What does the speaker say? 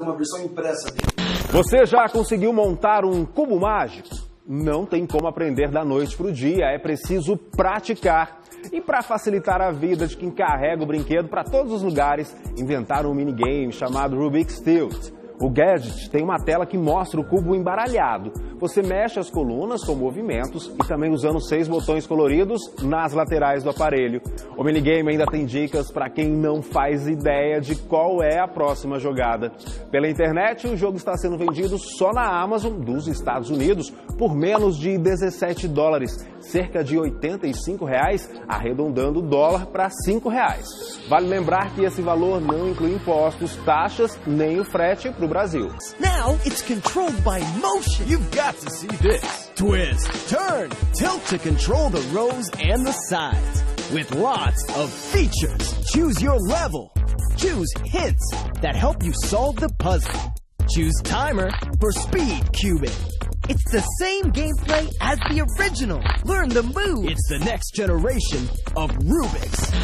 uma versão impressa dele. Você já conseguiu montar um cubo mágico? Não tem como aprender da noite para o dia, é preciso praticar. E para facilitar a vida de quem carrega o brinquedo para todos os lugares, inventaram um minigame chamado Rubik's Tilt. O gadget tem uma tela que mostra o cubo embaralhado. Você mexe as colunas com movimentos e também usando seis botões coloridos nas laterais do aparelho. O minigame ainda tem dicas para quem não faz ideia de qual é a próxima jogada. Pela internet, o jogo está sendo vendido só na Amazon dos Estados Unidos por menos de 17 dólares, cerca de 85 reais, arredondando o dólar para 5 reais. Vale lembrar que esse valor não inclui impostos, taxas nem o frete para o Brasil. Now it's controlled by motion. You've got to see this. Twist, turn, tilt to control the rows and the sides. With lots of features. Choose your level. Choose hints that help you solve the puzzle. Choose timer for speed cubing. It's the same gameplay as the original. Learn the moves. It's the next generation of Rubik's.